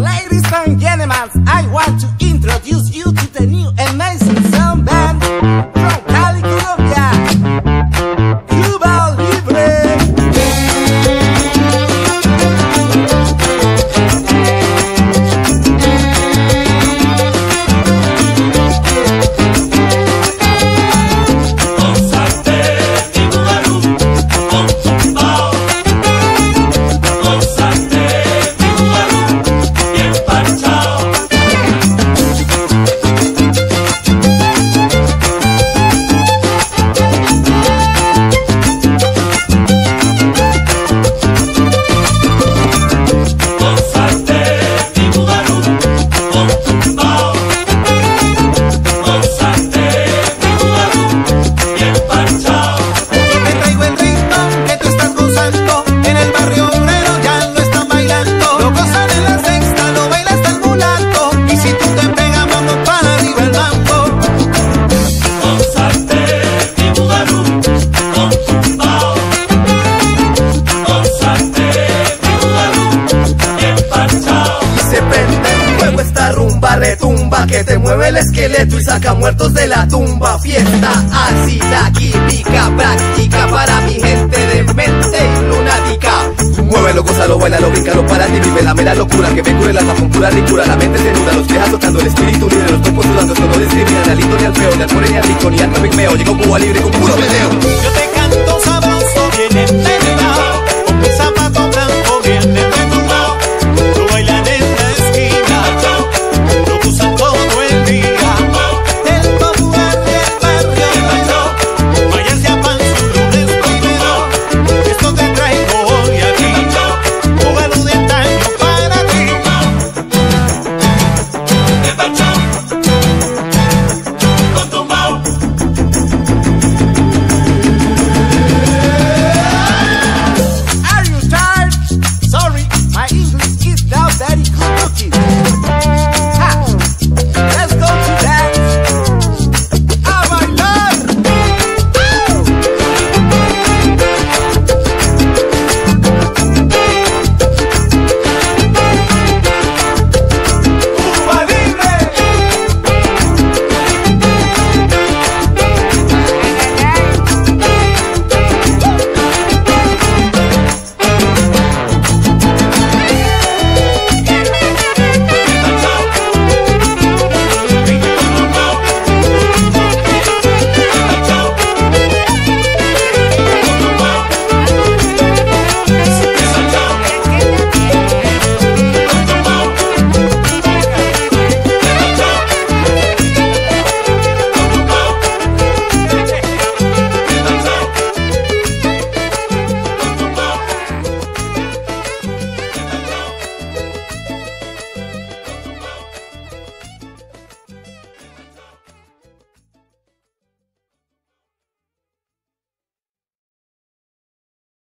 ladies and gentlemen, I want to introduce you to the new rumba retumba Que te mueve el esqueleto y saca muertos de la tumba. Fiesta la química práctica Para mi gente de mente lunática. Muévelo, gózalo, bailalo, bríncalo para ti Vive la mera locura. Que me cure la tapón pura ricura La mente se nuda, los pies azotando el espíritu libre Los cuerpos sudando, esto no discrimina al lindo, ni al feo, ni al pobre, ni al rico, ni al no me Llegó Cuba libre con puro meneo